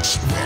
Explosion.